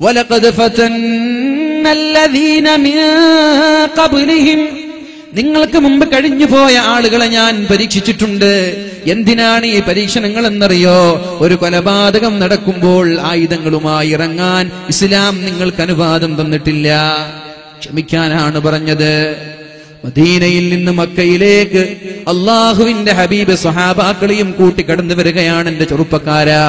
ولقد فتن الذين من قبلهم നിങ്ങൾക്ക് മുമ്പ് കഴിഞ്ഞു പോയ ആളുകളെ ഞാൻ പരീക്ഷിച്ചിട്ടുണ്ട് എന്തിനാണ് ഈ പരീക്ഷണങ്ങൾ എന്നറിയോ ഒരു കൊലപാതകം നടക്കുമ്പോൾ ആയുധങ്ങളുമായി ഇറങ്ങാൻ ഇസ്ലാം നിങ്ങൾക്ക് അനുവാദം തന്നിട്ടില്ല ക്ഷമിക്കാനാണ് പറഞ്ഞത് മദീനയിൽ നിന്ന് മക്കയിലേക്ക് അള്ളാഹുവിന്റെ ഹബീബ് സഹാബാക്കളെയും കൂട്ടി കടന്നു വരികയാണ് എന്റെ ചെറുപ്പക്കാരാ.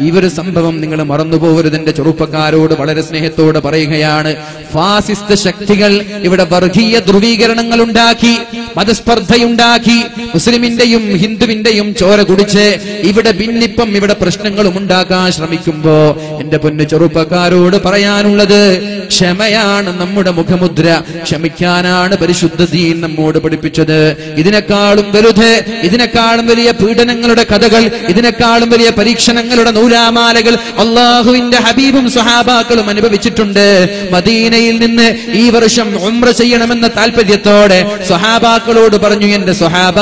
ഈ ഒരു സംഭവം നിങ്ങൾ മറന്നുപോകരുത്. എന്റെ ചെറുപ്പക്കാരോട് വളരെ സ്നേഹത്തോട് പറയുകയാണ് ഫാസിസ്റ്റ് ശക്തികൾ ഇവിടെ വർഗീയ ധ്രുവീകരണങ്ങൾ ഉണ്ടാക്കി മതസ്പർദ്ധയുണ്ടാക്കി മുസ്ലിമിന്റെയും ഹിന്ദുവിന്റെയും ചോര കുടിച്ച് ഇവിടെ ഭിന്നിപ്പം ഇവിടെ പ്രശ്നങ്ങളും ഉണ്ടാക്കാൻ ശ്രമിക്കുമ്പോ എന്റെ പൊന്നു ചെറുപ്പക്കാരോട് പറയാനുള്ളത് ക്ഷമയാണ് നമ്മുടെ മുഖമുദ്ര. ക്ഷമിക്കാനാണ് പരിശുദ്ധ ദീൻ നമ്മോട് പഠിപ്പിച്ചത്. ഇതിനേക്കാളും വലുത് ഇതിനേക്കാളും വലിയ പീഡനങ്ങളുടെ കഥകൾ ഇതിനേക്കാളും വലിയ പരീക്ഷണങ്ങളുടെ നൂലാമാലകൾ അള്ളാഹുവിന്റെ ഹബീബും സ്വഹാബാക്കളും അനുഭവിച്ചിട്ടുണ്ട്. മദീനയിൽ നിന്ന് ഈ വർഷം ഉംറ ചെയ്യണമെന്ന താല്പര്യത്തോടെ സ്വഹാബാക്കളോട് പറഞ്ഞു എന്റെ സ്വഹാബ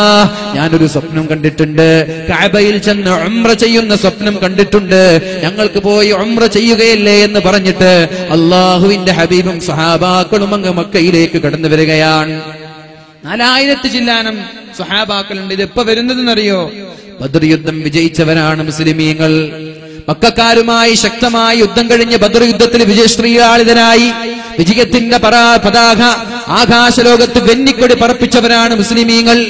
ഞാനൊരു സ്വപ്നം കണ്ടിട്ടുണ്ട്. കാബയിൽ ചെന്ന് ഉംറ ചെയ്യുന്ന സ്വപ്നം കണ്ടിട്ടുണ്ട്. ഞങ്ങൾക്ക് പോയി ഉംറ ചെയ്യുകയല്ലേ എന്ന് പറഞ്ഞിട്ട് അള്ളാഹുവിന്റെ ഹബീബും സ്വഹാബാക്കളും അങ്ങ് മക്കയിലേക്ക് കടന്നു വരികയാണ്. നാലായിരത്തി ചില്ലാനം സ്വഹാബാക്കളുണ്ട്. ഇത് എപ്പോ വരുന്നതെന്നറിയോ? ബദർ യുദ്ധം വിജയിച്ചവരാണ് മുസ്ലിമീങ്ങൾ. മക്കാരുമായി ശക്തമായി യുദ്ധം കഴിഞ്ഞ് ബദർ യുദ്ധത്തിൽ വിജയശ്രീയാളിതനായി വിജയത്തിന്റെ പരാ പതാക ആകാശലോകത്ത് വെന്നിക്കൊടി പറപ്പിച്ചവരാണ് മുസ്ലിമീങ്ങൾ.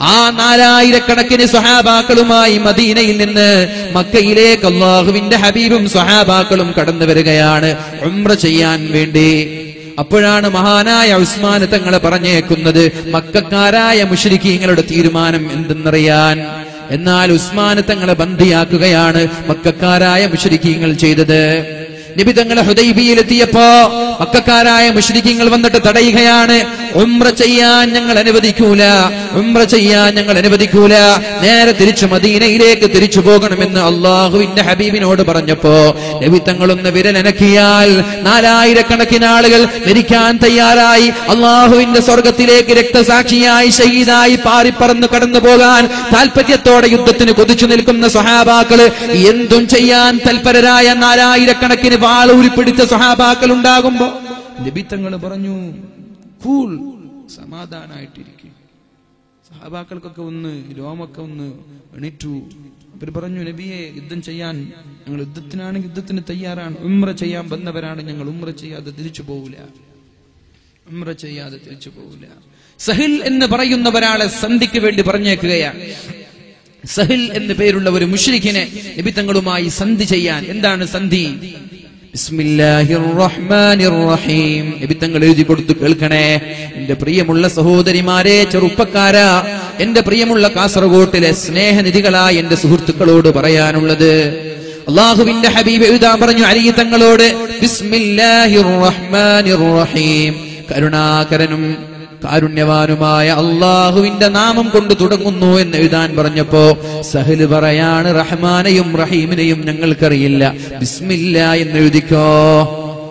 ആ നാലായിരക്കണക്കിന് സ്വഹാബാക്കളുമായി മദീനയിൽ നിന്ന് മക്കയിലേക്ക് അള്ളാഹുവിന്റെ ഹബീബും സ്വഹാബാക്കളും കടന്നു വരികയാണ്. ഉംറ ചെയ്യാൻ വേണ്ടി. അപ്പോഴാണ് മഹാനായ ഉസ്മാൻ തങ്ങളെ പറഞ്ഞേക്കുന്നത് മക്കാരായ മുഷരിക്കീങ്ങളുടെ തീരുമാനം എന്തെന്നറിയാൻ. എന്നാൽ ഉസ്മാൻ തങ്ങളെ ബന്ധിയാക്കുകയാണ് മക്കാരായ മുഷരിക്കീങ്ങൾ ചെയ്തത്. നബി തങ്ങളെ ഹുദൈബിയിലെത്തിയപ്പോ മക്കാരായ മുഷ്രിഖീങ്ങൾ വന്നിട്ട് തടയുകയാണ്. ഉംറ ചെയ്യാൻ ഞങ്ങൾ അനുവദിക്കൂല. ഉംറ ചെയ്യാൻ ഞങ്ങൾ അനുവദിക്കൂല. നേരെ തിരിച്ചു മദീനയിലേക്ക് തിരിച്ചു പോകണമെന്ന് അള്ളാഹുവിന്റെ ഹബീബിനോട് പറഞ്ഞപ്പോ നബി തങ്ങളൊന്ന് വിരലനക്കിയാൽ നാലായിരക്കണക്കിന് ആളുകൾ മരിക്കാൻ തയ്യാറായി. അള്ളാഹുവിന്റെ സ്വർഗത്തിലേക്ക് രക്തസാക്ഷിയായി ഷഹീദായി പാറിപ്പറന്ന് കടന്നു പോകാൻ താല്പര്യത്തോടെ യുദ്ധത്തിന് കൊതിച്ചു നിൽക്കുന്ന സഹാബാക്കൾ എന്തും ചെയ്യാൻ തൽപരരായ നാലായിരക്കണക്കിന് വാളൂരിപ്പിടിച്ച സഹാബാക്കൾ ഉണ്ടാകുമ്പോ ലഭിത്തങ്ങൾ പറഞ്ഞു കൂൾ സമാധാനായിട്ടിരിക്കും. സഹാബാക്കൾക്കൊക്കെ ഒന്ന് രോമൊക്കെ ഒന്ന് എണീറ്റു. അവർ പറഞ്ഞു നബിയെ യുദ്ധം ചെയ്യാൻ ഞങ്ങൾ യുദ്ധത്തിനാണെങ്കിൽ യുദ്ധത്തിന് തയ്യാറാണ്. ഉമ്ര ചെയ്യാൻ വന്നവരാണ് ഞങ്ങൾ. ഉമ്ര ചെയ്യാതെ തിരിച്ചു പോവില്ല. ഉമ്ര ചെയ്യാതെ തിരിച്ചു പോവില്ല. സഹിൽ എന്ന് പറയുന്ന ഒരാളെ സന്ധിക്ക് വേണ്ടി പറഞ്ഞേക്കുകയാണ് സഹിൽ എന്ന് പേരുള്ള ഒരു മുഷ്രിഖിനെ നിബിത്തങ്ങളുമായി സന്ധി ചെയ്യാൻ. എന്താണ് സന്ധി? നിബിത്തങ്ങൾ എഴുതി കൊടുത്തു കേൾക്കണേ. എന്റെ പ്രിയമുള്ള സഹോദരിമാരെ ചെറുപ്പക്കാരാ എന്റെ പ്രിയമുള്ള കാസർഗോട്ടിലെ സ്നേഹനിധികളായ എന്റെ സുഹൃത്തുക്കളോട് പറയാനുള്ളത്. അള്ളാഹുവിന്റെ ഹബീബ് എഴുതാൻ പറഞ്ഞു അലി തങ്ങളോട് ബിസ്മില്ലാഹിർ റഹ്മാനിർ റഹീം കരുണാകരനും കാരുണ്യവാനുമായ അള്ളാഹുവിന്റെ നാമം കൊണ്ട് തുടങ്ങുന്നു എന്ന് എഴുതാൻ പറഞ്ഞപ്പോ സഹൽ പറയാണ് റഹ്മാനെയും റഹീമിനെയും ഞങ്ങൾക്കറിയില്ല. ബിസ്മില്ല എന്ന് എഴുതിക്കോ.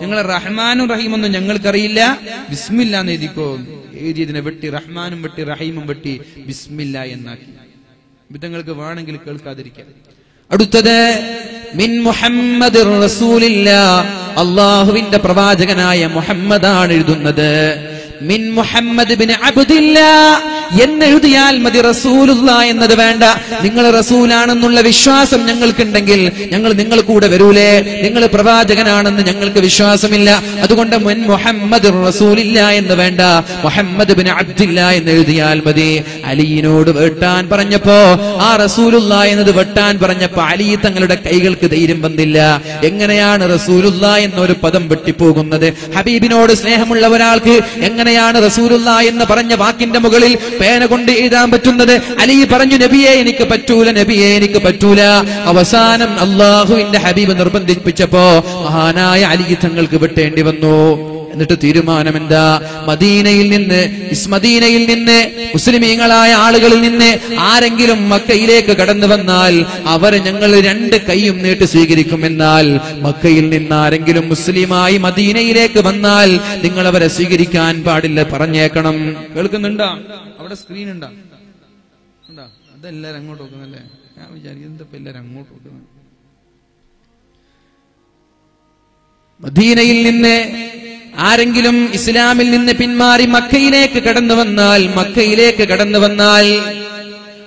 നിങ്ങൾ റഹ്മാനും റഹീമൊന്നും ഞങ്ങൾക്കറിയില്ല. ബിസ്മില്ല എന്ന് എഴുതിക്കോ. എഴുതിയതിനെ വെട്ടി റഹ്മാനും വെട്ടി റഹീമും വെട്ടി ബിസ്മില്ല എന്നാക്കി. വിധങ്ങൾക്ക് വേണമെങ്കിൽ കേൾക്കാതിരിക്കാം. അടുത്തത് മിൻ മുഹമ്മദ് റസൂലില്ല. അള്ളാഹുവിന്റെ പ്രവാചകനായ മുഹമ്മദാണ് എഴുതുന്നത്. മിൻ മുഹമ്മദ് ബിൻ അബ്ദില്ല. എന്നെഴുതിയാൽ മതി റസൂലുള്ള എന്നത് വേണ്ട. നിങ്ങൾ റസൂലാണെന്നുള്ള വിശ്വാസം ഞങ്ങൾക്കുണ്ടെങ്കിൽ ഞങ്ങൾ നിങ്ങൾ കൂടെ വരൂലേ. നിങ്ങൾ പ്രവാചകനാണെന്ന് ഞങ്ങൾക്ക് വിശ്വാസമില്ല. അതുകൊണ്ട് മുൻ മുഹമ്മദ് റസൂലില്ല എന്ന് വേണ്ട. മുഹമ്മദ് ബിൻ അബ്ദില്ല എന്ന് എഴുതിയാൽ മതി. അലിയിനോട് വെട്ടാൻ പറഞ്ഞപ്പോ ആ റസൂലുള്ള എന്നത് വെട്ടാൻ പറഞ്ഞപ്പോ അലി തങ്ങളുടെ കൈകൾക്ക് ധൈര്യം വന്നില്ല. എങ്ങനെയാണ് റസൂലുള്ള എന്നൊരു പദം വെട്ടിപ്പോകുന്നത്? ഹബീബിനോട് സ്നേഹമുള്ള ഒരാൾക്ക് എങ്ങനെയാണ് റസൂലുള്ള എന്ന് പറഞ്ഞ വാക്കിന്റെ മുകളിൽ പേന കൊണ്ട് എഴുതാൻ പറ്റുന്നത്? അലി പറഞ്ഞു നബിയെ എനിക്ക് പറ്റൂല നബിയെ എനിക്ക് പറ്റൂല. അവസാനം അള്ളാഹുവിന്റെ ഹബീബ് നിർബന്ധിപ്പിച്ചപ്പോ മഹാനായ അലി തങ്ങൾക്ക് വിട്ടേണ്ടി വന്നു. എന്നിട്ട് തീരുമാനം എന്താ മദീനയിൽ നിന്ന് ഇസ്മദീനയിൽ നിന്ന് മുസ്ലിമീങ്ങളായ ആളുകളിൽ നിന്ന് ആരെങ്കിലും മക്കയിലേക്ക് കടന്നു വന്നാൽ അവരെ ഞങ്ങൾ രണ്ട് കൈയും നീട്ടി സ്വീകരിക്കും എന്നാൽ മക്കയിൽ നിന്ന് ആരെങ്കിലും മുസ്ലിമായി മദീനയിലേക്ക് വന്നാൽ നിങ്ങൾ അവരെ സ്വീകരിക്കാൻ പാടില്ല പറഞ്ഞേക്കണം. കേൾക്കുന്നുണ്ടോ? അവിടെ സ്ക്രീൻ ഉണ്ടോ? ഉണ്ടോ? അതെല്ലാരും അങ്ങോട്ട് നോക്കുന്നല്ലേ ഞാൻ വിചാരിക്കും എന്താ എല്ലാരും അങ്ങോട്ട് നോക്കുന്നത് മദീനയിൽ നിന്ന് ആരെങ്കിലും ഇസ്ലാമിൽ നിന്ന് പിന്മാറി മക്കയിലേക്ക് കടന്നു വന്നാൽ മക്കയിലേക്ക് കടന്നു വന്നാൽ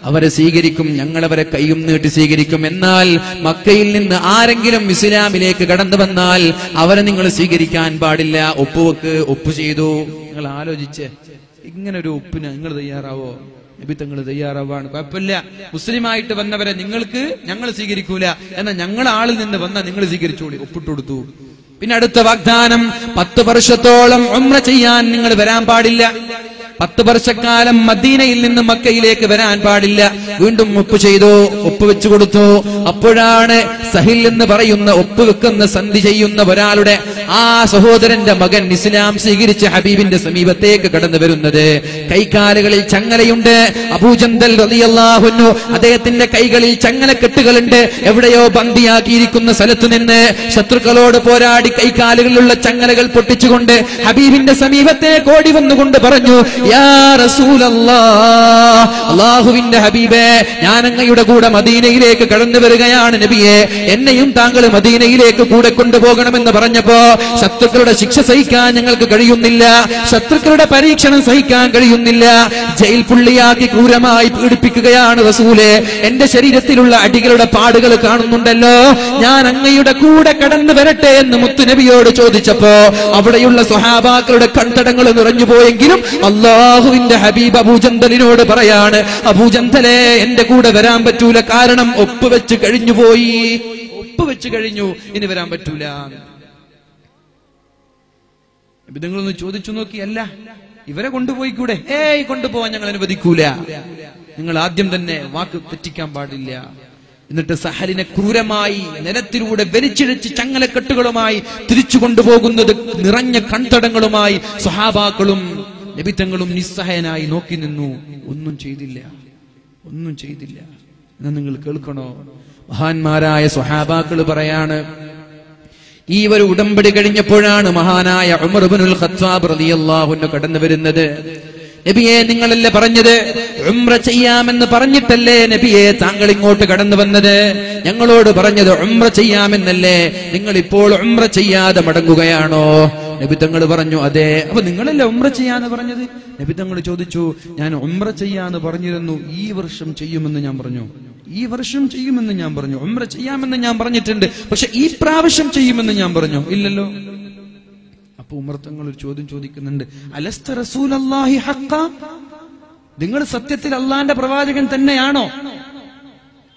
അവരെ സ്വീകരിക്കും ഞങ്ങളവരെ കൈയും നീട്ടി സ്വീകരിക്കും. എന്നാൽ മക്കയിൽ നിന്ന് ആരെങ്കിലും ഇസ്ലാമിലേക്ക് കടന്നു വന്നാൽ അവരെ നിങ്ങൾ സ്വീകരിക്കാൻ പാടില്ല. ഒപ്പുവെക്ക് ഒപ്പ് ചെയ്തു. നിങ്ങൾ ആലോചിച്ച് ഇങ്ങനെ ഒരു ഒപ്പിന് നിങ്ങൾ തയ്യാറാവോ? നബി തങ്ങൾ തയ്യാറാവാണ്. കുഴപ്പമില്ല. മുസ്ലിമായിട്ട് വന്നവരെ നിങ്ങൾക്ക് ഞങ്ങൾ സ്വീകരിക്കൂല. എന്നാൽ ഞങ്ങൾ ആളിൽ നിന്ന് വന്നാൽ നിങ്ങൾ സ്വീകരിച്ചോളി. ഒപ്പിട്ട് കൊടുത്തു. പിന്നെ അടുത്ത വാഗ്ദാനം പത്ത് വർഷത്തോളം ഉമ്ര ചെയ്യാൻ നിങ്ങൾ വരാൻ പാടില്ല. പത്ത് വർഷക്കാലം മദീനയിൽ നിന്ന് മക്കയിലേക്ക് വരാൻ പാടില്ല. വീണ്ടും ഒപ്പ് ചെയ്തു ഒപ്പ് വെച്ചു കൊടുത്തു. അപ്പോഴാണ് സഹിൽ എന്ന് പറയുന്ന ഒപ്പുവെക്കുന്ന സന്ധി ചെയ്യുന്ന ഒരാളുടെ ആ സഹോദരന്റെ മകൻ ഇസ്ലാം സ്വീകരിച്ച് ഹബീബിന്റെ സമീപത്തേക്ക് കടന്നു വരുന്നത്. കൈകാലുകളിൽ ചങ്ങലയുണ്ട്. അബൂജന്തൽ റതിയല്ലാഹുന്നു അദ്ദേഹത്തിന്റെ കൈകളിൽ ചങ്ങല കെട്ടുകളുണ്ട് എവിടെയോ ബന്ദിയാക്കിയിരിക്കുന്ന സ്ഥലത്തു നിന്ന് ശത്രുക്കളോട് പോരാടി കൈകാലുകളിലുള്ള ചങ്ങലകൾ പൊട്ടിച്ചുകൊണ്ട് ഹബീബിന്റെ സമീപത്തേക്ക് ഓടി വന്നുകൊണ്ട് പറഞ്ഞു യാ അള്ളാഹുവിന്റെ ഹബീബേ ഞാൻ അങ്ങയുടെ കൂടെ മദീനയിലേക്ക് കടന്നു വരികയാണ് നബിയെ. എന്നെയും താങ്കൾ മദീനയിലേക്ക് കൂടെ കൊണ്ടുപോകണമെന്ന് പറഞ്ഞപ്പോ ശത്രുക്കളുടെ ശിക്ഷ സഹിക്കാൻ ഞങ്ങൾക്ക് കഴിയുന്നില്ല. ശത്രുക്കളുടെ പരീക്ഷണം സഹിക്കാൻ കഴിയുന്നില്ല. ജയിൽ പുള്ളിയാക്കി ക്രൂരമായി പീഡിപ്പിക്കുകയാണ് റസൂലെ. എന്റെ ശരീരത്തിലുള്ള അടികളുടെ പാടുകൾ കാണുന്നുണ്ടല്ലോ. ഞാൻ അങ്ങയുടെ കൂടെ കടന്നു വരട്ടെ എന്ന് മുത്തുനബിയോട് ചോദിച്ചപ്പോ അവിടെയുള്ള സ്വഹാബാക്കളുടെ കൺതടങ്ങൾ നിറഞ്ഞു പോയെങ്കിലും അള്ളാഹുവിന്റെ ഹബീബ് അബൂജന്തലിനോട് പറയാണ് അബൂജന്തലെ എന്റെ കൂടെ വരാൻ പറ്റൂല. കാരണം ഒപ്പുവെച്ച് കഴിഞ്ഞുപോയി. കഴിഞ്ഞു പോയി ഒപ്പ് വെച്ച് കഴിഞ്ഞു. ഇനി വരാൻ പറ്റൂല. നിങ്ങളൊന്ന് ചോദിച്ചു നോക്കിയല്ല ഇവരെ കൊണ്ടുപോയി കൂടെ ഏയ് കൊണ്ടുപോവാൻ ഞങ്ങൾ അനുവദിക്കൂല. നിങ്ങൾ ആദ്യം തന്നെ വാക്ക് തെറ്റിക്കാൻ പാടില്ല. എന്നിട്ട് സഹലിനെ ക്രൂരമായി നിലത്തിലൂടെ വലിച്ചിഴച്ച് ചങ്ങലക്കെട്ടുകളുമായി തിരിച്ചു കൊണ്ടുപോകുന്നത് നിറഞ്ഞ കൺതടങ്ങളുമായി സ്വഹാബാക്കളും ലഭിതങ്ങളും നിസ്സഹായനായി നോക്കി നിന്നു. ഒന്നും ചെയ്തില്ല. ഒന്നും ചെയ്തില്ല. എന്നാ നിങ്ങൾ കേൾക്കണോ? മഹാന്മാരായ സ്വഹാബാക്കൾ പറയാണ് ഈ ഒരു ഉടമ്പടി കഴിഞ്ഞപ്പോഴാണ് മഹാനായ ഉമർ ഇബ്നുൽ ഖത്താബ് കടന്നു വരുന്നത്. നബിയെ നിങ്ങളല്ലേ പറഞ്ഞത്? ഉംറ ചെയ്യാമെന്ന് പറഞ്ഞിട്ടല്ലേ നബിയെ താങ്കൾ ഇങ്ങോട്ട് കടന്നു വന്നത്? ഞങ്ങളോട് പറഞ്ഞത് ഉംറ ചെയ്യാമെന്നല്ലേ. നിങ്ങൾ ഇപ്പോൾ ഉംറ ചെയ്യാതെ മടങ്ങുകയാണോ? നബി തങ്ങൾ പറഞ്ഞു അതെ. അപ്പൊ നിങ്ങളല്ലേ ഉംറ ചെയ്യാന്ന് പറഞ്ഞത്? നബി തങ്ങൾ ചോദിച്ചു ഞാൻ ഉംറ ചെയ്യാന്ന് പറഞ്ഞിരുന്നു ഈ വർഷം ചെയ്യുമെന്ന് ഞാൻ പറഞ്ഞു. ഈ വർഷം ചെയ്യുമെന്ന് ഞാൻ പറഞ്ഞു ഉമ്ര ചെയ്യാമെന്ന് ഞാൻ പറഞ്ഞിട്ടുണ്ട്. പക്ഷെ ഈ പ്രാവശ്യം ചെയ്യുമെന്ന് ഞാൻ പറഞ്ഞു. ഇല്ലല്ലോ. അപ്പൊ ഉമർത്തങ്ങൾ ഒരു ചോദ്യം ചോദിക്കുന്നുണ്ട്. അലസ്ത റസൂൽ അള്ളാഹി ഹക്ക നിങ്ങൾ സത്യത്തിൽ അള്ളാന്റെ പ്രവാചകൻ തന്നെയാണോ?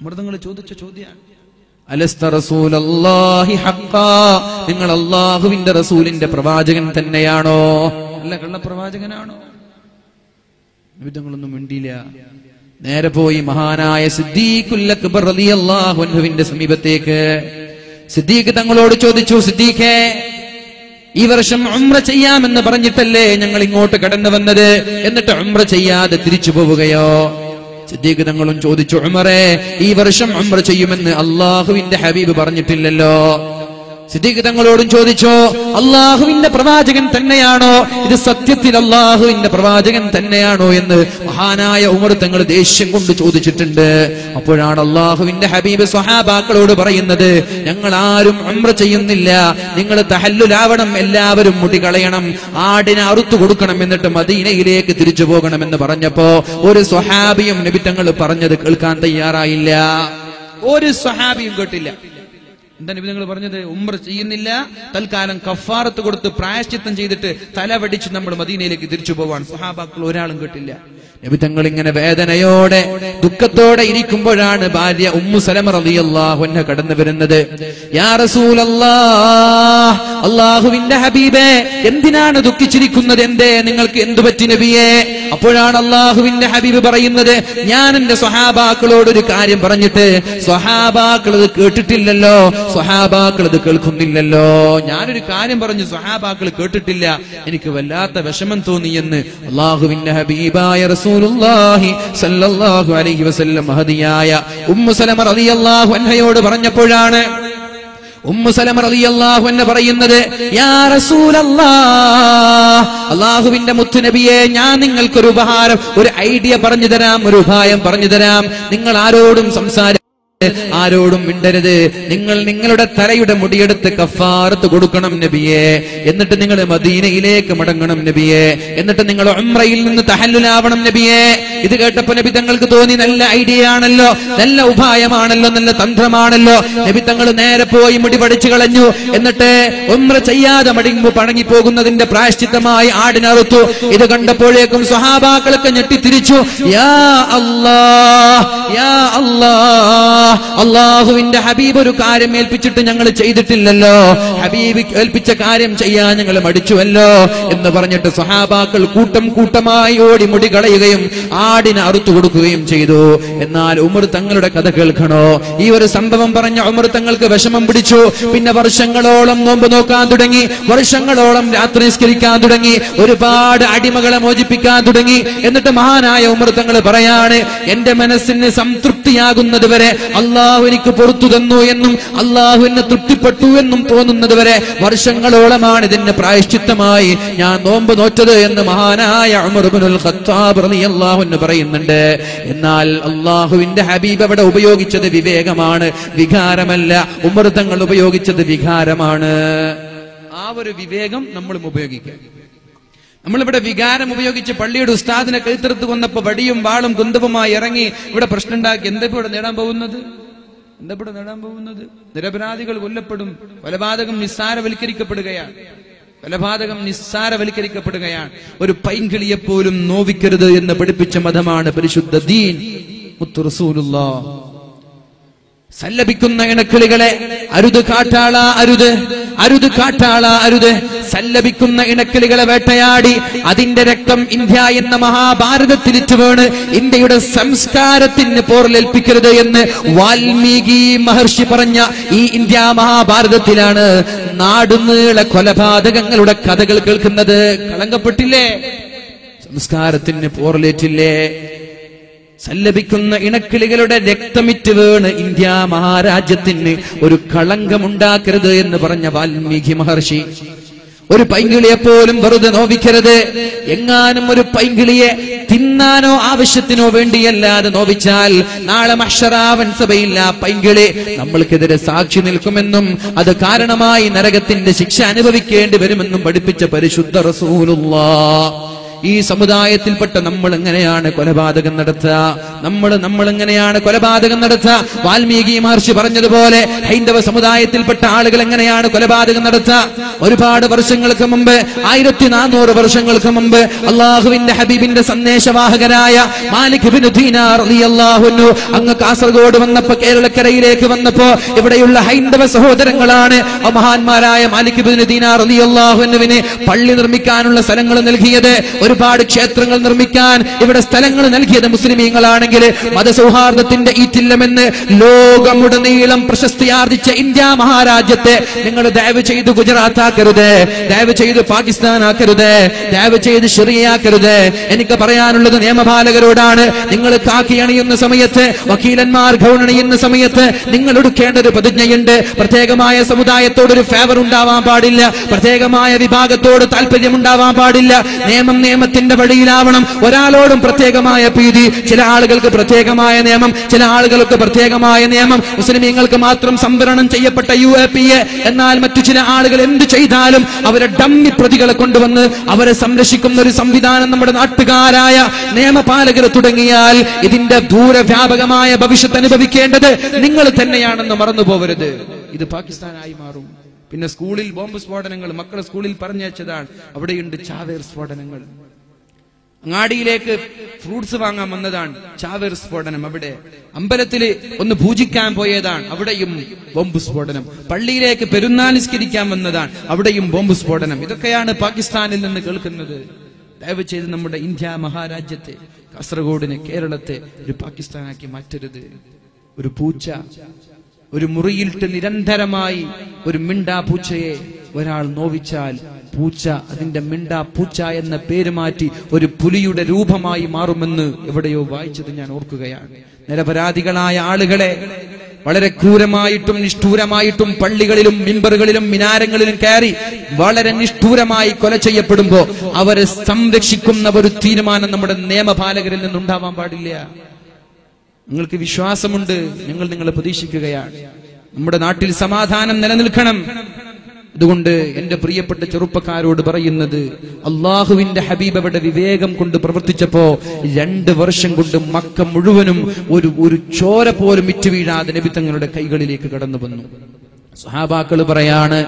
ഉമർത്തങ്ങൾ ചോദിച്ച ചോദ്യമാണ്. നിങ്ങൾ അള്ളാഹുവിന്റെ റസൂലിന്റെ പ്രവാചകൻ തന്നെയാണോ? അല്ല കള്ള പ്രവാചകനാണോ വിധങ്ങളൊന്നും മിണ്ടിയില്ല. നേരെ പോയി മഹാനായ അൻഹുവിന്റെ സമീപത്തേക്ക്. സിദ്ദീഖ് തങ്ങളോട് ചോദിച്ചു സിദ്ദീഖേ ഈ വർഷം ഉമ്ര ചെയ്യാമെന്ന് പറഞ്ഞിട്ടല്ലേ ഞങ്ങൾ ഇങ്ങോട്ട് കടന്നു വന്നത്? എന്നിട്ട് ഉമ്ര ചെയ്യാതെ തിരിച്ചു പോവുകയോ? സിദ്ദീഖ് തങ്ങളും ചോദിച്ചു ഉമറേ ഈ വർഷം ഉമ്ര ചെയ്യുമെന്ന് അള്ളാഹുവിന്റെ ഹബീബ് പറഞ്ഞിട്ടില്ലല്ലോ. സിദ്ദീഖ് തങ്ങളോടും ചോദിച്ചോ അള്ളാഹുവിന്റെ പ്രവാചകൻ തന്നെയാണോ? ഇത് സത്യത്തിൽ അള്ളാഹുവിന്റെ പ്രവാചകൻ തന്നെയാണോ? എന്ന് മഹാനായ ഉമർ തങ്ങൾ ദേഷ്യം കൊണ്ട് ചോദിച്ചിട്ടുണ്ട്. അപ്പോഴാണ് അള്ളാഹുവിന്റെ ഹബീബ് സ്വഹാബാക്കളോട് പറയുന്നത് ഞങ്ങൾ ആരും ഉംറ ചെയ്യുന്നില്ല. നിങ്ങൾ തഹല്ലുലാവണം എല്ലാവരും മുടി കളയണം ആടിനെ അറുത്തു കൊടുക്കണം എന്നിട്ട് മദീനയിലേക്ക് തിരിച്ചു പോകണം എന്ന് പറഞ്ഞപ്പോ ഒരു സ്വഹാബിയും നബി തങ്ങൾ പറഞ്ഞത് കേൾക്കാൻ തയ്യാറായില്ല. ഒരു സ്വഹാബിയും കേട്ടില്ല. എന്താ നബി നിങ്ങൾ പറഞ്ഞത്? ഉംറ ചെയ്യുന്നില്ല. തൽക്കാലം കഫാറത്ത് കൊടുത്ത് പ്രായശ്ചിത്തം ചെയ്തിട്ട് തല വടിച്ച് നമ്മൾ മദീനയിലേക്ക് തിരിച്ചു പോവാൻ സഹാബാക്കൾ ഒരാളും കേട്ടില്ല. നബി തങ്ങൾ ഇങ്ങനെ വേദനയോടെ ദുഃഖത്തോടെ ഇരിക്കുമ്പോഴാണ് ഭാര്യ ഉമ്മു സലമ റളിയല്ലാഹു അൻഹ കടന്നു വരുന്നത് യാ റസൂലല്ലാഹ് അള്ളാഹുവിന്റെ ഹബീബേ എന്തിനാണ് ദുഃഖിച്ചിരിക്കുന്നത് എന്തേ? നിങ്ങൾക്ക് എന്തു പറ്റി നബിയെ? അപ്പോഴാണ് അള്ളാഹുവിന്റെ ഹബീബ് പറയുന്നത് ഞാൻ എന്റെ സ്വഹാബാക്കളോട് ഒരു കാര്യം പറഞ്ഞിട്ട് സ്വഹാബാക്കൾ അത് കേട്ടിട്ടില്ലല്ലോ സ്വഹാബാക്കൾ അത് കേൾക്കുന്നില്ലല്ലോ. ഞാനൊരു കാര്യം പറഞ്ഞു സ്വഹാബാക്കൾ കേട്ടിട്ടില്ല എനിക്ക് വല്ലാത്ത വിഷമം തോന്നി എന്ന് അള്ളാഹുവിന്റെ ഹബീബായ റസൂലുള്ളാഹി സല്ലല്ലാഹു അലൈഹി വസല്ലം മഹദിയായ ഉമ്മു സലമ റളിയല്ലാഹു അൻഹയോട് പറഞ്ഞപ്പോഴാണ് റളിയല്ലാഹു പറയുന്നത് യാ റസൂലല്ലാഹ് അള്ളാഹുവിന്റെ മുത്തുനബിയെ ഞാൻ നിങ്ങൾക്കൊരു ഉപഹാരം ഒരു ഐഡിയ പറഞ്ഞു തരാം ഒരു ഉപായം പറഞ്ഞു തരാം. നിങ്ങൾ ആരോടും സംസാര ആരോടും മിണ്ടരുത്. നിങ്ങൾ നിങ്ങളുടെ തലയുടെ മുടിയെടുത്ത് കഫാറത്ത് കൊടുക്കണം നബിയെ. എന്നിട്ട് നിങ്ങൾ മദീനയിലേക്ക് മടങ്ങണം നബിയെ. എന്നിട്ട് നിങ്ങൾ ഉംറയിൽ നിന്ന് തഹല്ലുലാവണം നബിയെ. ഇത് കേട്ടപ്പോ നബി തങ്ങൾക്ക് തോന്നി നല്ല ഐഡിയ ആണല്ലോ നല്ല ഉപായമാണല്ലോ നല്ല തന്ത്രമാണല്ലോ. നബിത്തങ്ങൾ തങ്ങൾ നേരെ പോയി മുടി പഠിച്ചു കളഞ്ഞു. എന്നിട്ട് ഉംറ ചെയ്യാതെ മടിങ്ങു പണങ്ങി പോകുന്നതിന്റെ പ്രായശ്ചിത്തമായി ആടിനറുത്തു ഇത് കണ്ടപ്പോഴേക്കും സ്വഹാബാക്കളൊക്കെ ഞെട്ടിത്തിരിച്ചു. യാ യാ അള്ളാഹുവിന്റെ ഹബീബ് ഒരു കാര്യം ഏൽപ്പിച്ചിട്ട് ഞങ്ങൾ ചെയ്തിട്ടില്ലല്ലോ. ഹബീബ് ഏൽപ്പിച്ച കാര്യം ചെയ്യാൻ ഞങ്ങൾ മടിച്ചുവല്ലോ എന്ന് പറഞ്ഞിട്ട് സ്വഹാബാക്കൾ കൂട്ടം കൂട്ടമായി ഓടി മുടി കളയുകയും ആടിന് അറുത്തു കൊടുക്കുകയും ചെയ്തു. എന്നാൽ ഉമർ തങ്ങളുടെ കഥ കേൾക്കണോ? ഈ ഒരു സംഭവം പറഞ്ഞ ഉമർ തങ്ങൾക്ക് വിഷമം പിടിച്ചു. പിന്നെ വർഷങ്ങളോളം നോമ്പ് നോക്കാൻ തുടങ്ങി. വർഷങ്ങളോളം രാത്രി നിസ്കരിക്കാൻ തുടങ്ങി. ഒരുപാട് അടിമകളെ മോചിപ്പിക്കാൻ തുടങ്ങി. എന്നിട്ട് മഹാനായ ഉമർ തങ്ങൾ പറയാണ് എന്റെ മനസ്സിന് സംതൃപ്തിയാകുന്നത് വരെ അള്ളാഹു എനിക്ക് പുറത്തു തന്നു എന്നും അള്ളാഹു എന്നെ തൃപ്തിപ്പെട്ടു എന്നും തോന്നുന്നത് വരെ വർഷങ്ങളോളമാണ് ഇതിന് പ്രായശ്ചിത്തമായി ഞാൻ നോമ്പ് നോറ്റത് എന്ന് മഹാനായ ഇബ്നുൽ ഖത്താബ് റളിയല്ലാഹു അൻഹു പറയുന്നുണ്ട്. എന്നാൽ അള്ളാഹുവിന്റെ ഹബീബ് അവിടെ ഉപയോഗിച്ചത് വിവേകമാണ്. വികാരമല്ല ഉമർ തങ്ങൾ ഉപയോഗിച്ചത് വികാരമാണ്. ആ ഒരു വിവേകം നമ്മളും ഉപയോഗിക്കുക നമ്മളിവിടെ വികാരം ഉപയോഗിച്ച് പള്ളിയുടെ ഉസ്താദിനെ കഴുത്തെടുത്ത് കൊന്നപ്പോ വടിയും വാളും കുന്തവുമായി ഇറങ്ങി ഇവിടെ പ്രശ്നം ഉണ്ടാക്കി എന്താ ഇവിടെ നേടാൻ പോകുന്നത്? എന്താ ഇവിടെ നേടാൻ പോകുന്നത്? നിരപരാധികൾ കൊല്ലപ്പെടും കൊലപാതകം നിസ്സാരവൽക്കരിക്കപ്പെടുകയാണ്. കൊലപാതകം നിസ്സാരവൽക്കരിക്കപ്പെടുകയാണ്. ഒരു പൈങ്കിളിയെപ്പോലും നോവിക്കരുത് എന്ന് പഠിപ്പിച്ച മതമാണ് പരിശുദ്ധ ദീൻ മുത്തു റസൂലുള്ളാ സല്ലപിക്കുന്ന ഇണക്കിളികളെ അരുത് കാട്ടാള അരുത് അരുത് കാട്ടാള അരുത്. സല്ലപിക്കുന്ന ഇണക്കിളികളെ വേട്ടയാടി അതിന്റെ രക്തം ഇന്ത്യ എന്ന മഹാഭാരതത്തിലിറ്റ് വീണ് ഇന്ത്യയുടെ സംസ്കാരത്തിന് പോർലേൽപ്പിക്കരുത് എന്ന് വാൽമീകി മഹർഷി പറഞ്ഞ ഈ ഇന്ത്യ മഹാഭാരതത്തിലാണ് നാടുനീളെ കൊലപാതകങ്ങളുടെ കഥകൾ കേൾക്കുന്നത്. കളങ്കപ്പെട്ടില്ലേ? സംസ്കാരത്തിന് പോറിലേറ്റില്ലേ? സല്ലപിക്കുന്ന ഇണക്കിളികളുടെ രക്തമിറ്റ് വീണ് ഇന്ത്യ മഹാരാജ്യത്തിന് ഒരു കളങ്കമുണ്ടാക്കരുത് എന്ന് പറഞ്ഞ വാൽമീകി മഹർഷി. ഒരു പൈങ്കിളിയെ പോലും വെറുതെ നോവിക്കരുത്. എങ്ങാനും ഒരു പൈങ്കിളിയെ തിന്നാനോ ആവശ്യത്തിനോ വേണ്ടിയല്ലാതെ നോവിച്ചാൽ നാളെ മഷറാവൻ സഭയില്ല പൈങ്കിളി നമ്മൾക്കെതിരെ സാക്ഷി നിൽക്കുമെന്നും അത് കാരണമായി നരകത്തിന്റെ ശിക്ഷ അനുഭവിക്കേണ്ടി വരുമെന്നും പഠിപ്പിച്ച പരിശുദ്ധ റസൂലുള്ള. ഈ സമുദായത്തിൽപ്പെട്ട നമ്മൾ എങ്ങനെയാണ് കൊലപാതകം നടത്തുക. നമ്മൾ നമ്മൾ എങ്ങനെയാണ് കൊലപാതകം നടത്തുക. വാൽമീകി മഹർഷി പറഞ്ഞതുപോലെ ഹൈന്ദവ സമുദായത്തിൽപ്പെട്ട ആളുകൾ എങ്ങനെയാണ് കൊലപാതകം നടത്തുക? ഒരുപാട് വർഷങ്ങൾക്ക് മുമ്പ് ആയിരത്തി നാനൂറ് വർഷങ്ങൾക്ക് മുമ്പ് അള്ളാഹുവിന്റെ ഹബീബിന്റെ സന്ദേശവാഹകരായ മാലിക് അങ്ങ് കാസർഗോഡ് വന്നപ്പോ കേരളക്കരയിലേക്ക് വന്നപ്പോ ഇവിടെയുള്ള ഹൈന്ദവ സഹോദരങ്ങളാണ് മഹാന്മാരായ മാലിക് ബിൻ ദീനാർ റളിയല്ലാഹു അൻഹുവിന് പള്ളി നിർമ്മിക്കാനുള്ള സ്ഥലങ്ങൾ നൽകിയത്. ഒരുപാട് ക്ഷേത്രങ്ങൾ നിർമ്മിക്കാൻ ഇവിടെ സ്ഥലങ്ങൾ നൽകിയത് മുസ്ലിമീങ്ങളാണെങ്കിൽ മതസൗഹാർദ്ദത്തിന്റെ ഈറ്റില്ലമെന്ന് ലോകമുടനീളം പ്രശസ്തി ആർജിച്ച ഇന്ത്യ മഹാരാജ്യത്തെ നിങ്ങൾ ദയവ് ചെയ്ത് ഗുജറാത്ത് ആക്കരുത് ദയവ് ചെയ്ത് പാകിസ്ഥാൻ ആക്കരുത് ദയവ് ചെയ്ത് ഷെറിയാക്കരുത് എനിക്ക് പറയാനുള്ളത് നിയമപാലകരോടാണ്. നിങ്ങൾ കാക്കി അണിയുന്ന സമയത്ത് വക്കീലന്മാർ ഗൗണണിയുന്ന സമയത്ത് നിങ്ങൾ എടുക്കേണ്ട ഒരു പ്രതിജ്ഞയുണ്ട്. പ്രത്യേകമായ സമുദായത്തോടൊരു ഫേവർ ഉണ്ടാവാൻ പാടില്ല. പ്രത്യേകമായ വിഭാഗത്തോട് താല്പര്യം ഉണ്ടാവാൻ പാടില്ല നിയമം നിയമത്തിന്റെ വഴിയിലാവണം. ഒരാളോടും പ്രത്യേകമായ പ്രീതി ചില ആളുകൾക്ക് പ്രത്യേകമായ നിയമം. ചില ആളുകൾക്ക് പ്രത്യേകമായ നിയമം. മുസ്ലിമീങ്ങൾക്ക് മാത്രം സംവരണം ചെയ്യപ്പെട്ട യു എ പി എ എന്നാൽ മറ്റു ചില ആളുകൾ എന്ത് ചെയ്താലും അവരെ ഡമ്മി പ്രതികളെ കൊണ്ടുവന്ന് അവരെ സംരക്ഷിക്കുന്ന ഒരു സംവിധാനം നമ്മുടെ നാട്ടുകാരായ നിയമപാലകർ തുടങ്ങിയാൽ ഇതിന്റെ ദൂരവ്യാപകമായ ഭവിഷ്യത്ത് അനുഭവിക്കേണ്ടത് നിങ്ങൾ തന്നെയാണെന്ന് മറന്നു പോകരുത് ഇത് പാകിസ്ഥാനായി മാറും. പിന്നെ സ്കൂളിൽ ബോംബ് സ്ഫോടനങ്ങൾ മക്കളെ സ്കൂളിൽ പറഞ്ഞയച്ചതാണ്. അവിടെയുണ്ട് ചാവേർ സ്ഫോടനങ്ങൾ. അങ്ങാടിയിലേക്ക് ഫ്രൂട്ട്സ് വാങ്ങാൻ വന്നതാണ്. ചാവേർ സ്ഫോടനം അവിടെ. അമ്പലത്തിൽ ഒന്ന് പൂജിക്കാൻ പോയതാണ്. അവിടെയും ബോംബ് സ്ഫോടനം. പള്ളിയിലേക്ക് പെരുന്നാൾ നിസ്കരിക്കാൻ വന്നതാണ്. അവിടെയും ബോംബ് സ്ഫോടനം. ഇതൊക്കെയാണ് പാകിസ്ഥാനിൽ നിന്ന് കേൾക്കുന്നത്. ദയവ് ചെയ്ത് നമ്മുടെ ഇന്ത്യ മഹാരാജ്യത്തെ കാസർഗോഡിനെ കേരളത്തെ ഒരു പാകിസ്ഥാനാക്കി മാറ്റരുത്. ഒരു പൂച്ച ഒരു മുറിയിലിട്ട് നിരന്തരമായി ഒരു മിണ്ടാ പൂച്ചയെ ഒരാൾ നോവിച്ചാൽ പൂച്ച അതിന്റെ മിണ്ടാ പൂച്ച എന്ന പേര് മാറ്റി ഒരു പുലിയുടെ രൂപമായി മാറുമെന്ന് എവിടെയോ വായിച്ചത് ഞാൻ ഓർക്കുകയാണ്. നിരപരാധികളായ ആളുകളെ വളരെ ക്രൂരമായിട്ടും നിഷ്ഠൂരമായിട്ടും പള്ളികളിലും മിമ്പറുകളിലും മിനാരങ്ങളിലും കയറി വളരെ നിഷ്ഠൂരമായി കൊല ചെയ്യപ്പെടുമ്പോ അവരെ സംരക്ഷിക്കുന്ന ഒരു തീരുമാനം നമ്മുടെ നിയമപാലകരിൽ നിന്നുണ്ടാവാൻ പാടില്ല. നിങ്ങൾക്ക് വിശ്വാസമുണ്ട് നിങ്ങൾ നിങ്ങളെ പ്രതീക്ഷിക്കുകയാണ്. നമ്മുടെ നാട്ടിൽ സമാധാനം നിലനിൽക്കണം. അതുകൊണ്ട് എന്റെ പ്രിയപ്പെട്ട ചെറുപ്പക്കാരോട് പറയുന്നത് അള്ളാഹുവിന്റെ ഹബീബ് അവിടെ വിവേകം കൊണ്ട് പ്രവർത്തിച്ചപ്പോ രണ്ട് വർഷം കൊണ്ട് മക്ക മുഴുവനും ഒരു ഒരു ചോര പോലും വിറ്റുവീഴാതെ നബി തങ്ങളുടെ കൈകളിലേക്ക് കടന്നു വന്നു സഹാബാക്കൾ പറയാണ്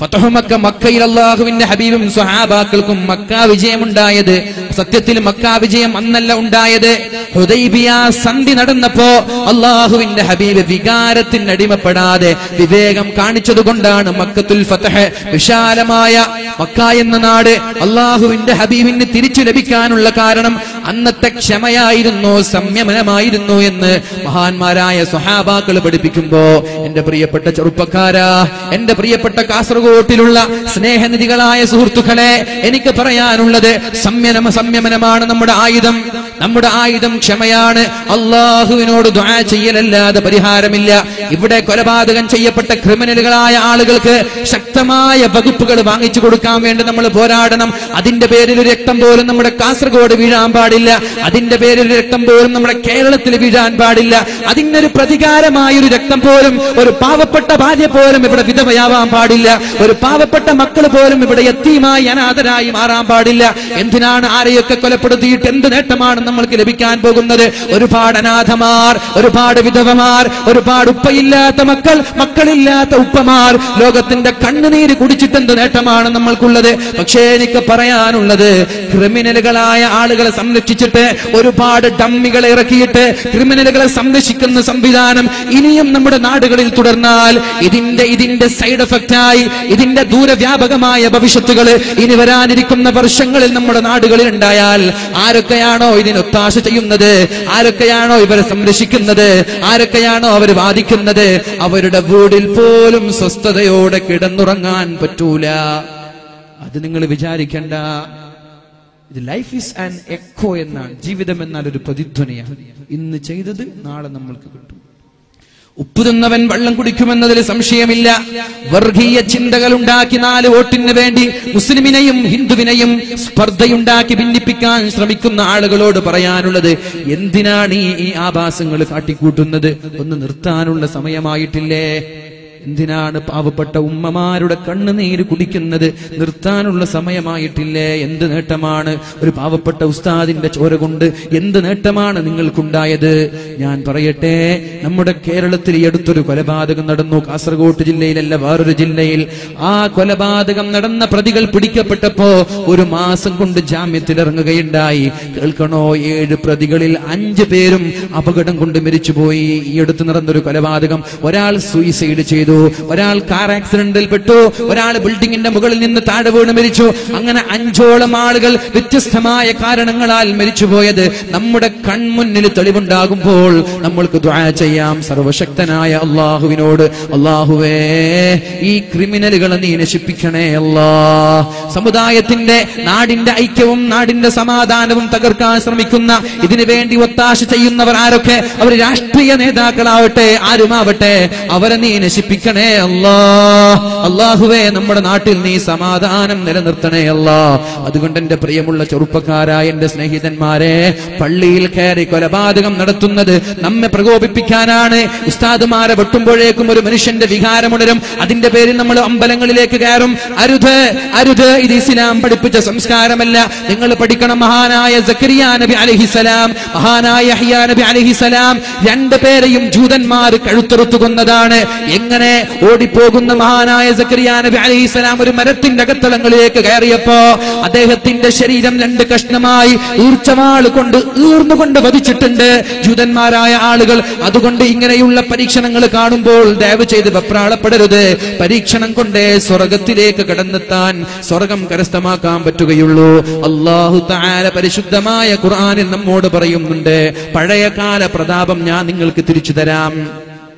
ഫതഹുമക്ക മക്കയിൽ അള്ളാഹുവിന്റെ ഹബീബും സ്വഹാബാക്കൾക്കും മക്ക വിജയമുണ്ടായത്. സത്യത്തിൽ മക്ക വിജയം അന്നല്ല ഉണ്ടായത്. ഹുദൈബിയ സന്ധി നടന്നപ്പോ അള്ളാഹുവിന്റെ ഹബീബ് വികാരത്തിന് അടിമപ്പെടാതെ വിവേകം കാണിച്ചതുകൊണ്ടാണ് മക്കത്തുൽ ഫതഹ് വിശാലമായ മക്ക എന്ന നാട് അള്ളാഹുവിന്റെ ഹബീബിന് തിരിച്ചു ലഭിക്കാനുള്ള കാരണം അന്നത്തെ ക്ഷമയായിരുന്നു സംയമനമായിരുന്നു എന്ന് മഹാന്മാരായ സ്വഹാബാക്കൾ പഠിപ്പിക്കുമ്പോ എന്റെ പ്രിയപ്പെട്ട ചെറുപ്പക്കാരാ എന്റെ പ്രിയപ്പെട്ട കാസർഗോട്ടിലുള്ള സ്നേഹനിധികളായ സുഹൃത്തുക്കളെ എനിക്ക് പറയാനുള്ളത് സംയമനം സംയമനമാണ് നമ്മുടെ ആയുധം. നമ്മുടെ ആയുധം ക്ഷമയാണ്. അള്ളാഹുവിനോട് ദ്വാ ചെയ്യലല്ലാതെ പരിഹാരമില്ല. ഇവിടെ കൊലപാതകം ചെയ്യപ്പെട്ട ക്രിമിനലുകളായ ആളുകൾക്ക് ശക്തമായ വകുപ്പുകൾ വാങ്ങിച്ചു കൊടുക്കാൻ വേണ്ടി നമ്മൾ പോരാടണം. അതിന്റെ പേരിൽ രക്തം പോലും നമ്മുടെ കാസർഗോഡ് വീഴാൻ പാടില്ല. അതിന്റെ പേരിൽ രക്തം പോലും നമ്മുടെ കേരളത്തിൽ വീഴാൻ പാടില്ല. പ്രതികാരമായ ഒരു രക്തം പോലും ഒരു പാവപ്പെട്ട ഭാര്യ പോലും ഇവിടെ വിധവയാവാൻ പാടില്ല. ഒരു പാവപ്പെട്ട മക്കൾ പോലും ഇവിടെ എത്തിയുമായി അനാഥരായി മാറാൻ പാടില്ല. എന്തിനാണ് ആരെയൊക്കെ കൊലപ്പെടുത്തിയിട്ട് എന്ത് നേട്ടമാണ് നമ്മൾക്ക് ലഭിക്കാൻ പോകുന്നത് ഒരുപാട് അനാഥമാർ ഒരുപാട് വിധവമാർ ഒരുപാട് ഉപ്പയില്ലാത്ത മക്കൾ മക്കളില്ലാത്ത ഉപ്പമാർ. ലോകത്തിന്റെ കണ്ണുനീര് കുടിച്ചിട്ടെന്ത് നേട്ടമാണ് നമ്മൾക്കുള്ളത്? പക്ഷേ എനിക്ക് പറയാനുള്ളത് ക്രിമിനലുകളായ ആളുകളെ സംരക്ഷിച്ചിട്ട് ഒരുപാട് ഡമ്മികളെ ഇറക്കിയിട്ട് ക്രിമിനലുകളെ സംരക്ഷിക്കുന്ന സംവിധാനം ഇനിയും നമ്മുടെ നാടുകളിൽ തുടർന്നാൽ ഇതിന്റെ ഇതിന്റെ സൈഡ് എഫക്റ്റായി ഇതിന്റെ ദൂരവ്യാപകമായ ഭവിഷ്യത്തുകൾ ഇനി വരാനിരിക്കുന്ന വർഷങ്ങളിൽ നമ്മുടെ നാടുകളിൽ ഉണ്ടായാൽ ആരൊക്കെയാണോ ഇതിന് ഒത്താശ ചെയ്യുന്നത്? ആരൊക്കെയാണോ ഇവരെ സംരക്ഷിക്കുന്നത്? ആരൊക്കെയാണോ അവർ വാദിക്കുന്നത് അവരുടെ വീടിൽ പോലും സ്വസ്ഥതയോടെ കിടന്നുറങ്ങാൻ പറ്റൂല. അത് നിങ്ങൾ വിചാരിക്കണ്ട. ഇത് ലൈഫ് ഈസ് ആൻ എക്കോ എന്നാണ്. ജീവിതം എന്നാൽ ഒരു പ്രതിധ്വനിയാണ്. ഇന്ന് ചെയ്തത് നാളെ നമ്മൾക്ക് കിട്ടും. ഉപ്പ് തിന്നവൻ വെള്ളം കുടിക്കുമെന്നതിൽ സംശയമില്ല. വർഗീയ ചിന്തകൾ ഉണ്ടാക്കി നാല് വോട്ടിന് വേണ്ടി മുസ്ലിമിനെയും ഹിന്ദുവിനെയും സ്പർദ്ധയുണ്ടാക്കി ഭിന്നിപ്പിക്കാൻ ശ്രമിക്കുന്ന ആളുകളോട് പറയാനുള്ളത് എന്തിനാണ് ഈ ഈ ആഭാസങ്ങൾ കാട്ടിക്കൂട്ടുന്നത്? ഒന്ന് നിർത്താനുള്ള സമയമായിട്ടില്ലേ? എന്തിനാണ് പാവപ്പെട്ട ഉമ്മമാരുടെ കണ്ണുനീര് കുടിക്കുന്നത്? നിർത്താനുള്ള സമയമായിട്ടില്ലേ? എന്ത് നേട്ടമാണ്? ഒരു പാവപ്പെട്ട ഉസ്താദിന്റെ ചോര കൊണ്ട് എന്ത് നേട്ടമാണ് നിങ്ങൾക്കുണ്ടായത്? ഞാൻ പറയട്ടെ നമ്മുടെ കേരളത്തിൽ അടുത്തൊരു കൊലപാതകം നടന്നു. കാസർഗോഡ് ജില്ലയിലല്ല വേറൊരു ജില്ലയിൽ. ആ കൊലപാതകം നടന്ന പ്രതികൾ പിടിക്കപ്പെട്ടപ്പോ ഒരു മാസം കൊണ്ട് ജാമ്യത്തിൽ ഇറങ്ങുകയുണ്ടായി കേൾക്കണോ? ഏഴ് പ്രതികളിൽ അഞ്ചു പേരും അപകടം കൊണ്ട് മരിച്ചുപോയി. ഈ അടുത്ത് നടന്നൊരു കൊലപാതകം. ഒരാൾ സൂയിസൈഡ് ചെയ്തു. ഒരാൾ കാർ ആക്സിഡന്റിൽ പെട്ടു. ഒരാൾ ബിൽഡിങ്ങിന്റെ മുകളിൽ നിന്ന് താഴെ വീണ് മരിച്ചു. അങ്ങനെ അഞ്ചോളം ആളുകൾ വ്യത്യസ്തമായ കാരണങ്ങളാൽ മരിച്ചുപോയത് നമ്മുടെ കൺമുന്നിൽ തെളിവുണ്ടാകുമ്പോൾ നമ്മൾക്ക് ദ്വാ ചെയ്യാം. സർവശക്തനായ അള്ളാഹുവിനോട് അള്ളാഹുവേ ഈ ക്രിമിനലുകളെ നീ നശിപ്പിക്കണേ അല്ലാ. സമുദായത്തിന്റെ നാടിന്റെ ഐക്യവും നാടിന്റെ സമാധാനവും തകർക്കാൻ ശ്രമിക്കുന്ന ഇതിനു വേണ്ടി ഒത്താശ ചെയ്യുന്നവർ ആരൊക്കെ? അവർ രാഷ്ട്രീയ നേതാക്കളാവട്ടെ ആരുമാവട്ടെ? അവരെ നീ നശിപ്പിക്കണേ അല്ലാ. അള്ളാഹുവേ നമ്മുടെ നാട്ടിൽ നീ സമാധാനം നിലനിർത്തണേ അല്ലാ. അതുകൊണ്ട് എന്റെ പ്രിയമുള്ള ചെറുപ്പക്കാരായ എന്റെ സ്നേഹിതന്മാരെ പള്ളിയിൽ കയറി കൊലപാതകം നടത്തുന്നത് നമ്മെ പ്രകോപിപ്പിക്കാനാണ്. ഉസ്താദുമാരെ വെട്ടുമ്പോഴേക്കും ഒരു മനുഷ്യന്റെ വികാരമുണരും അതിന്റെ പേരിൽ നമ്മൾ അമ്പലങ്ങളിലേക്ക് കയറും. അരുത് അരുത്. ഇത് ഇസ്ലാം പഠിപ്പിച്ച സംസ്കാരമല്ല. നിങ്ങൾ പഠിക്കണം മഹാനായ സക്കരിയ നബി അലഹിസലാം മഹാനായ നബി അലഹിസലാം രണ്ടു പേരെയും ജൂതന്മാർ കഴുത്തെറുത്തു കൊന്നതാണ്. എങ്ങനെ ഓടിപ്പോകുന്ന മഹാനായ സക്കരിയ നബി അലഹിസലാം ഒരു മരത്തിന്റെ അകത്തളങ്ങളിലേക്ക് കയറിയപ്പോ അദ്ദേഹത്തിന്റെ ശരീരം രണ്ട് കഷ്ണമായി ഈർച്ചവാൾ കൊണ്ട് ഈർന്നുകൊണ്ട് വധിച്ചിട്ടുണ്ട് ജൂതന്മാരായ ആളുകൾ അതുകൊണ്ട് ഇങ്ങനെയുള്ള പരീക്ഷണങ്ങൾ കാണുമ്പോൾ ദയവ് ചെയ്ത് വെപ്രാളപ്പെടരുത്. പരീക്ഷണം കൊണ്ടേ സ്വർഗത്തിലേക്ക് കടന്നെത്താൻ സ്വർഗം കരസ്ഥമാക്കാൻ പറ്റുകയുള്ളൂ. അള്ളാഹു താര പരിശുദ്ധമായ ഖുർആാനിൽ നമ്മോട് പറയുന്നുണ്ട് പഴയകാല പ്രതാപം ഞാൻ നിങ്ങൾക്ക് തിരിച്ചു തരാം.